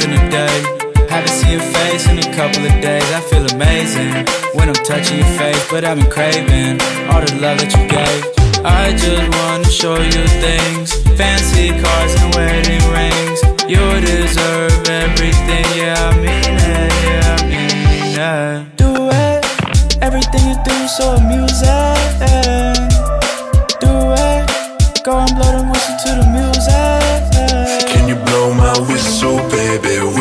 you're doing nothing? Haven't seen your face in a couple of days. I feel amazing when I'm touching your face, but I've been craving all the love that you gave. I just wanna show you things, fancy cars and wedding rings. You deserve everything, yeah, I mean it, yeah, I mean it. Do it, everything you do so amusing.